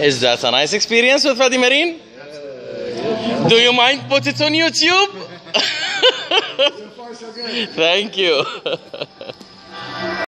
Is that a nice experience with Freddy Marine? Do you mind put it on YouTube? Thank you.